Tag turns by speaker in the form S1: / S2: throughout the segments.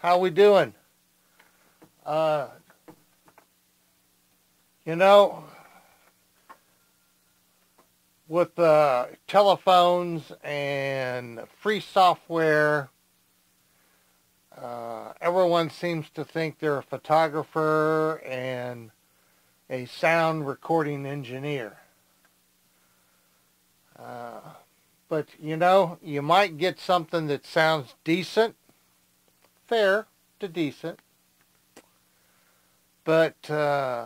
S1: How we doing? Uh, you know, with uh, telephones and free software, uh, everyone seems to think they're a photographer and a sound recording engineer. Uh, but you know, you might get something that sounds decent, fair to decent. But uh,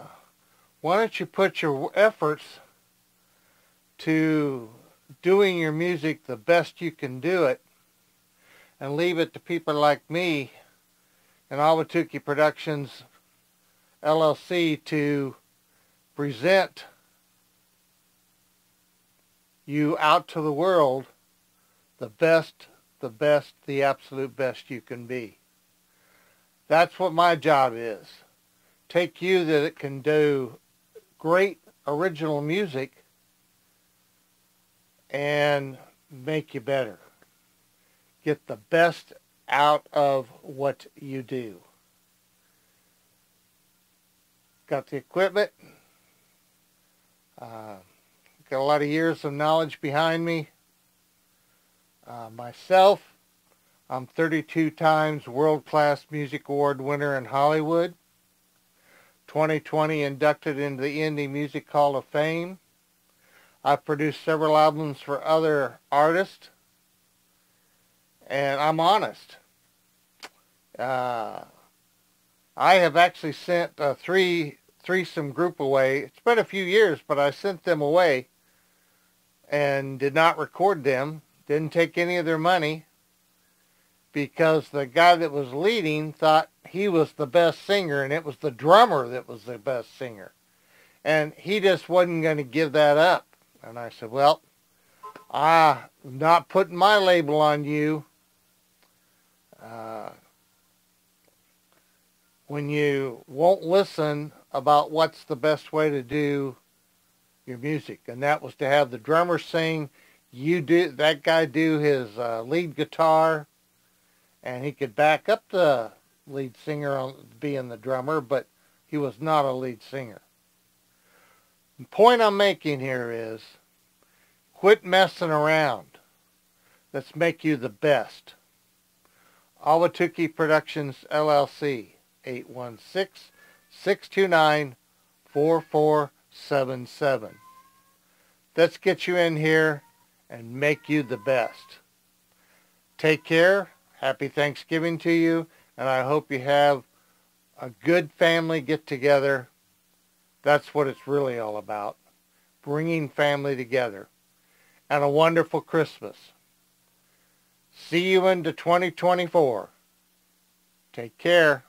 S1: why don't you put your efforts to doing your music the best you can do it and leave it to people like me and Ahwatukee Productions LLC to present you out to the world the best, the best, the absolute best you can be. That's what my job is. Take you that it can do great original music and make you better. Get the best out of what you do. Got the equipment. Uh, got a lot of years of knowledge behind me. Uh, myself, I'm 32 times World Class Music Award winner in Hollywood. 2020 inducted into the Indie Music Hall of Fame. I've produced several albums for other artists. And I'm honest. Uh, I have actually sent a three threesome group away. It's been a few years, but I sent them away and did not record them. Didn't take any of their money because the guy that was leading thought he was the best singer and it was the drummer that was the best singer. And he just wasn't going to give that up. And I said, well, I'm not putting my label on you. Uh, when you won't listen about what's the best way to do your music. And that was to have the drummer sing, you do that guy do his uh, lead guitar, and he could back up the lead singer on being the drummer, but he was not a lead singer. The point I'm making here is quit messing around. Let's make you the best. Ahwatukee Productions LLC, 816-629-4477. Let's get you in here and make you the best. Take care. Happy Thanksgiving to you and I hope you have a good family get-together. That's what it's really all about, bringing family together, and a wonderful Christmas. See you into 2024. Take care.